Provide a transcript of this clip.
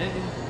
إيه؟